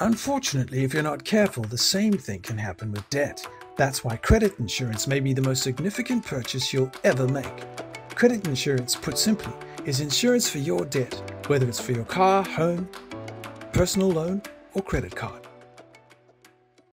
Unfortunately, if you're not careful, the same thing can happen with debt. That's why credit insurance may be the most significant purchase you'll ever make. Credit insurance, put simply, is insurance for your debt, whether it's for your car, home, personal loan, or credit card.